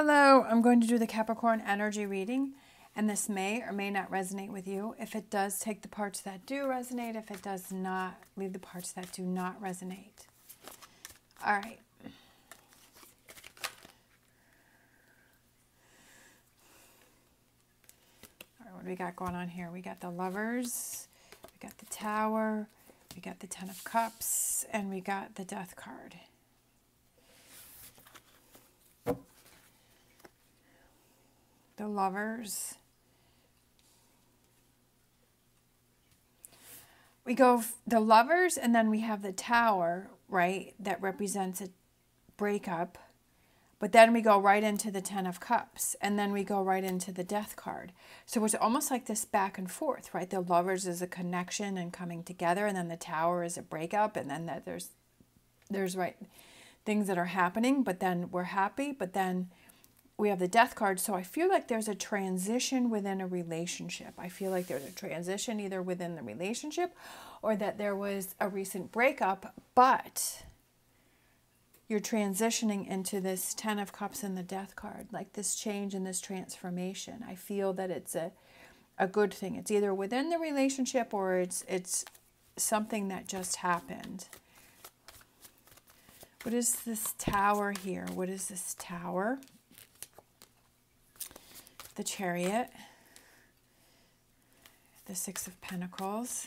Hello, I'm going to do the Capricorn energy reading, and this may or may not resonate with you. If it does, take the parts that do resonate. If it does not, leave the parts that do not resonate. All right. All right, what do we got going on here? We got the lovers, we got the tower, we got the ten of cups, and we got the death card. The lovers. We go the lovers, and then we have the tower, right? That represents a breakup. But then we go right into the Ten of Cups, and then we go right into the Death card. So it's almost like this back and forth, right? The lovers is a connection and coming together, and then the Tower is a breakup, and then that there's there's right things that are happening, but then we're happy, but then we have the death card. So I feel like there's a transition within a relationship. I feel like there's a transition either within the relationship or that there was a recent breakup, but you're transitioning into this 10 of cups and the death card, like this change and this transformation. I feel that it's a a good thing. It's either within the relationship or it's it's something that just happened. What is this tower here? What is this tower? The Chariot, the Six of Pentacles,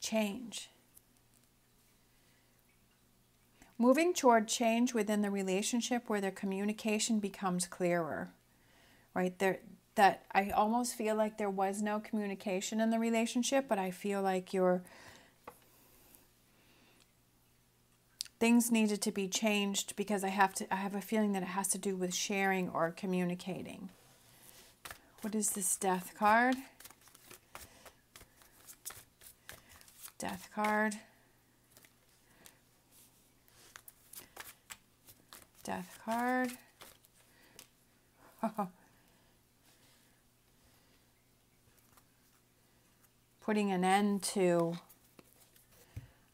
change. Moving toward change within the relationship where the communication becomes clearer, right? There, that I almost feel like there was no communication in the relationship, but I feel like you're things needed to be changed because I have to I have a feeling that it has to do with sharing or communicating. What is this death card? Death card. Death card. Putting an end to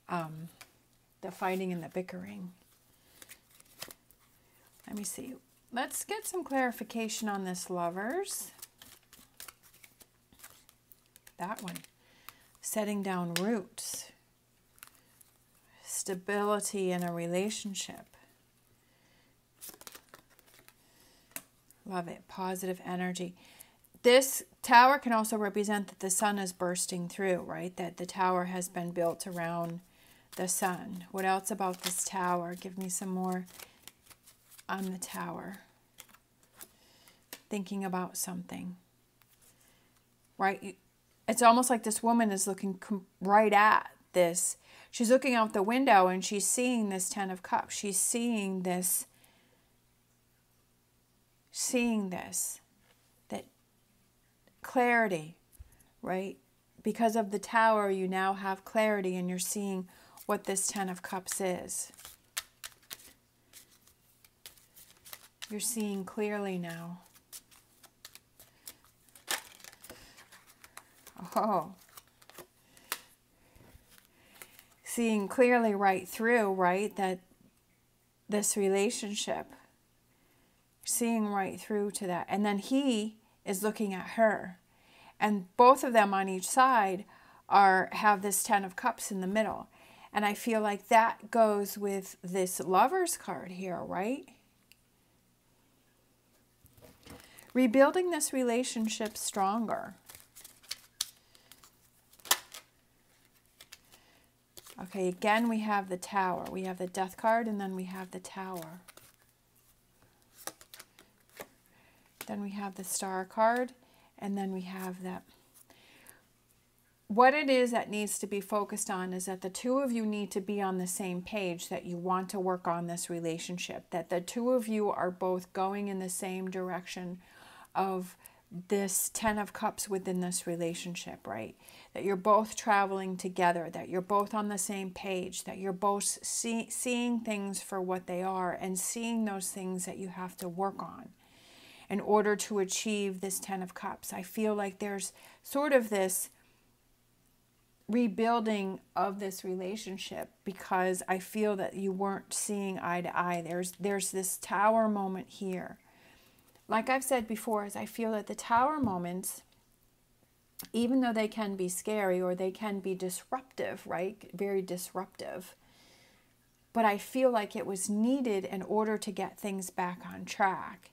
um, the fighting and the bickering. Let me see. Let's get some clarification on this, lovers. That one. Setting down roots. Stability in a relationship. Love it. Positive energy. This tower can also represent that the sun is bursting through, right? That the tower has been built around the sun. What else about this tower? Give me some more on the tower. Thinking about something. Right? It's almost like this woman is looking right at this. She's looking out the window and she's seeing this Ten of Cups. She's seeing this, seeing this, that clarity, right? Because of the tower, you now have clarity and you're seeing what this Ten of Cups is. You're seeing clearly now. Oh. Seeing clearly right through, right, that this relationship. Seeing right through to that. And then he is looking at her. And both of them on each side are have this 10 of cups in the middle. And I feel like that goes with this lover's card here, right? Rebuilding this relationship stronger. Okay, again, we have the tower. We have the death card, and then we have the tower. Then we have the star card, and then we have that what it is that needs to be focused on is that the two of you need to be on the same page that you want to work on this relationship that the two of you are both going in the same direction of this 10 of cups within this relationship right? That you're both traveling together that you're both on the same page that you're both see, seeing things for what they are and seeing those things that you have to work on in order to achieve this 10 of cups. I feel like there's sort of this rebuilding of this relationship because I feel that you weren't seeing eye to eye. There's there's this tower moment here. Like I've said before, is I feel that the tower moments, even though they can be scary or they can be disruptive, right? Very disruptive. But I feel like it was needed in order to get things back on track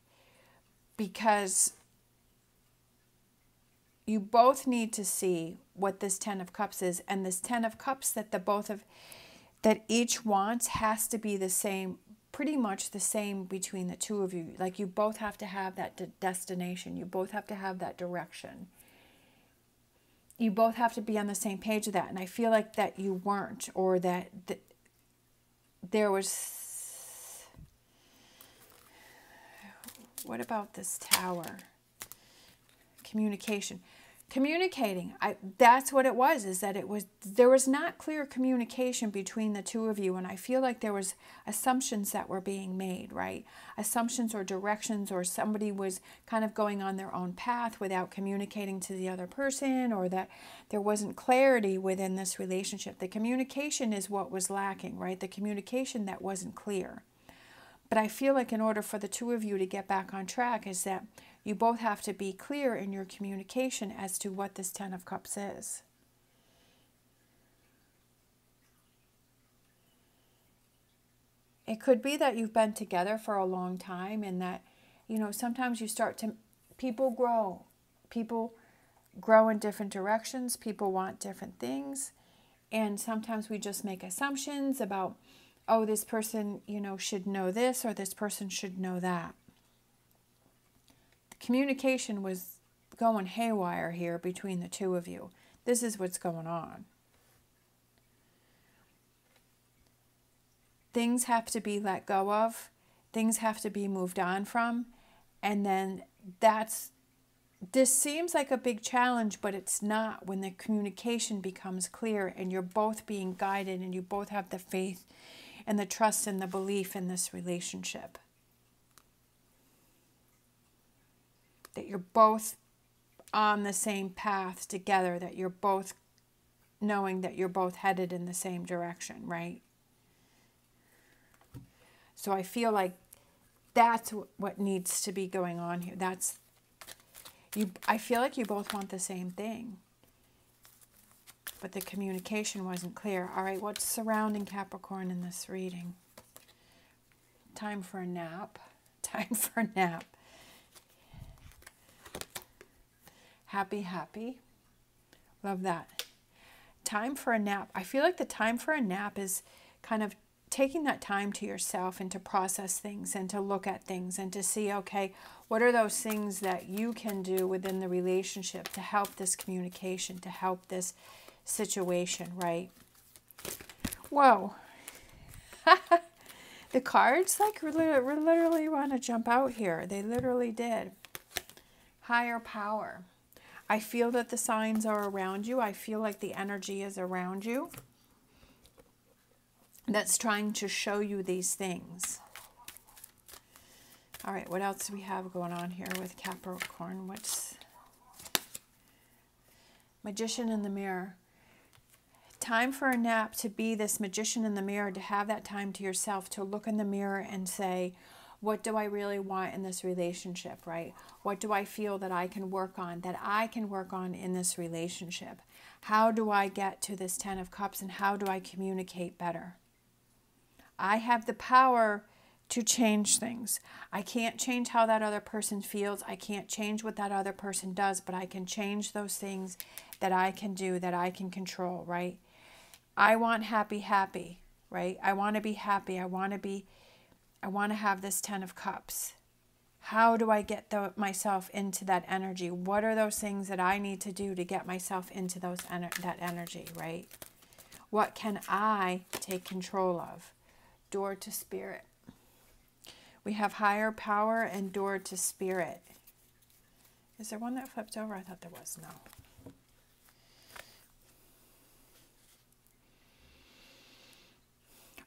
because you both need to see what this 10 of cups is and this 10 of cups that the both of that each wants has to be the same pretty much the same between the two of you. Like you both have to have that de- destination. You both have to have that direction. You both have to be on the same page of that and i feel like that you weren't or that, that there was what about this tower communication. Communicating i that's what it was is that it was there was not clear communication between the two of you and i feel like there was assumptions that were being made right? Assumptions or directions or somebody was kind of going on their own path without communicating to the other person or that there wasn't clarity within this relationship. The communication is what was lacking right? The communication that wasn't clear but i feel like in order for the two of you to get back on track is that you both have to be clear in your communication as to what this Ten of Cups is. It could be that you've been together for a long time and that, you know, sometimes you start to, people grow. People grow in different directions. People want different things. And sometimes we just make assumptions about, oh, this person, you know, should know this or this person should know that The communication was going haywire here between the two of you. This is what's going on. Things have to be let go of, things have to be moved on from, and then that's this seems like a big challenge, but it's not when the communication becomes clear and you're both being guided and you both have the faith and the trust and the belief in this relationship. that you're both on the same path together, that you're both knowing that you're both headed in the same direction, right? So I feel like that's what needs to be going on here. That's you I feel like you both want the same thing. But the communication wasn't clear. All right, what's surrounding Capricorn in this reading? Time for a nap. Time for a nap. happy, happy. Love that. Time for a nap. I feel like the time for a nap is kind of taking that time to yourself and to process things and to look at things and to see, okay, what are those things that you can do within the relationship to help this communication, to help this situation, right? Whoa. the cards like literally want to jump out here. They literally did. Higher power. I feel that the signs are around you. I feel like the energy is around you that's trying to show you these things. All right, what else do we have going on here with Capricorn? What's Magician in the Mirror? Time for a nap to be this magician in the mirror, to have that time to yourself, to look in the mirror and say, what do I really want in this relationship, right? What do I feel that I can work on, that I can work on in this relationship? How do I get to this 10 of cups and how do I communicate better? I have the power to change things. I can't change how that other person feels. I can't change what that other person does, but I can change those things that I can do, that I can control, right? I want happy, happy, right? I want to be happy. I want to be I want to have this 10 of cups. How do I get the, myself into that energy? What are those things that I need to do to get myself into those that energy, right? What can I take control of? Door to spirit. We have higher power and door to spirit. Is there one that flipped over? I thought there was. No.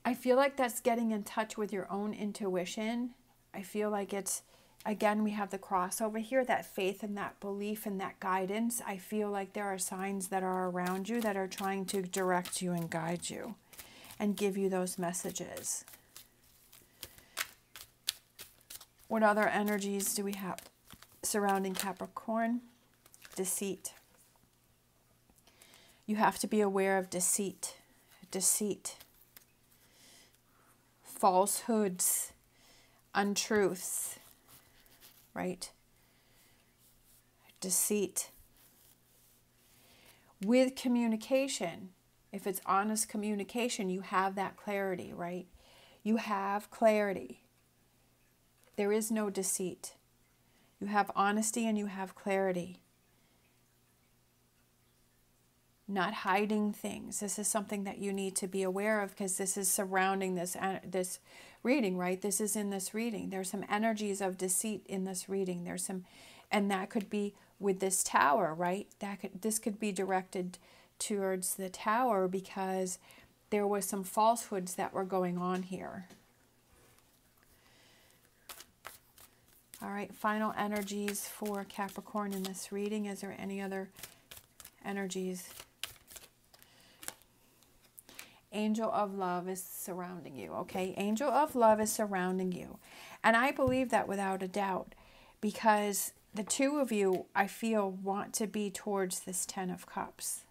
I feel like that's getting in touch with your own intuition. I feel like it's again, we have the cross over here, that faith and that belief and that guidance. I feel like there are signs that are around you that are trying to direct you and guide you and give you those messages. What other energies do we have surrounding Capricorn? Deceit. You have to be aware of deceit, deceit, falsehoods, untruths, right? Deceit. With communication, if it's honest communication, you have that clarity, right? You have clarity. There is no deceit. You have honesty and you have clarity. Not hiding things. This is something that you need to be aware of because this is surrounding this this reading, right? This is in this reading. There's some energies of deceit in this reading. There's some and that could be with this tower, right? That could this could be directed towards the tower because there was some falsehoods that were going on here. All right, final energies for Capricorn in this reading. Is there any other energies? Angel of love is surrounding you, okay? Angel of love is surrounding you. And I believe that without a doubt because the two of you, I feel, want to be towards this Ten of Cups.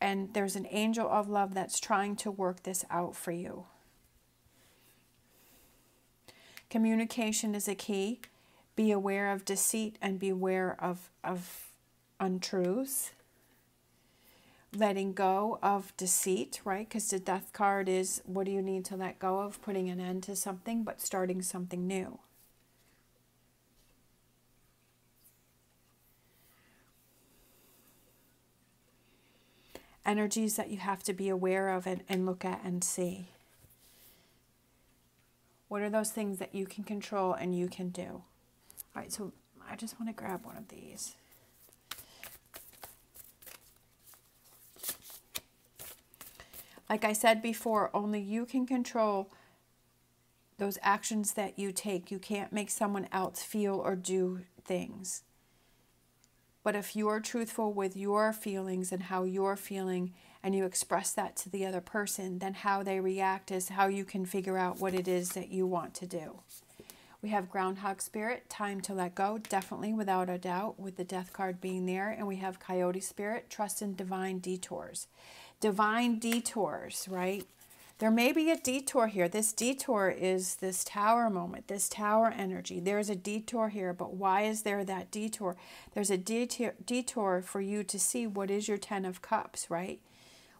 And there's an angel of love that's trying to work this out for you. Communication is a key. Be aware of deceit and beware of, of untruths. Letting go of deceit, right? Because the death card is what do you need to let go of? Putting an end to something, but starting something new. energies that you have to be aware of and, and look at and see. What are those things that you can control and you can do? All right, so I just want to grab one of these. Like I said before, only you can control those actions that you take. You can't make someone else feel or do things. But if you're truthful with your feelings and how you're feeling, and you express that to the other person, then how they react is how you can figure out what it is that you want to do. We have Groundhog Spirit, time to let go, definitely without a doubt, with the Death card being there. And we have Coyote Spirit, trust in divine detours. Divine detours, right? There may be a detour here. This detour is this tower moment, this tower energy. There's a detour here, but why is there that detour? There's a detour, detour for you to see what is your 10 of cups, right?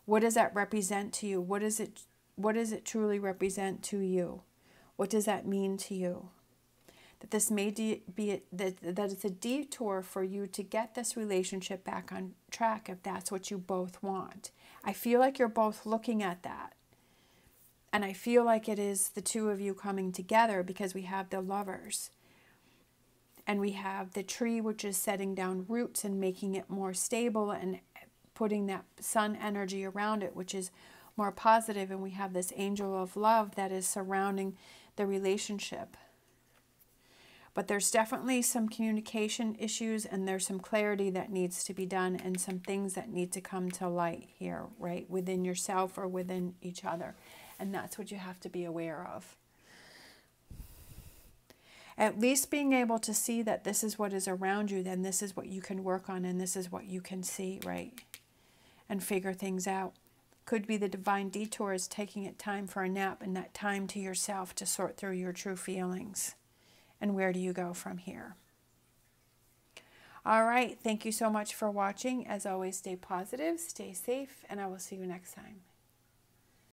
What does that represent to you? What is it what does it truly represent to you? What does that mean to you? That this may be that that it's a detour for you to get this relationship back on track if that's what you both want. I feel like you're both looking at that and I feel like it is the two of you coming together because we have the lovers. And we have the tree, which is setting down roots and making it more stable and putting that sun energy around it, which is more positive. And we have this angel of love that is surrounding the relationship. But there's definitely some communication issues and there's some clarity that needs to be done and some things that need to come to light here, right? Within yourself or within each other. And that's what you have to be aware of. At least being able to see that this is what is around you, then this is what you can work on and this is what you can see, right? And figure things out. Could be the divine detour is taking it time for a nap and that time to yourself to sort through your true feelings. And where do you go from here? All right. Thank you so much for watching. As always, stay positive, stay safe, and I will see you next time.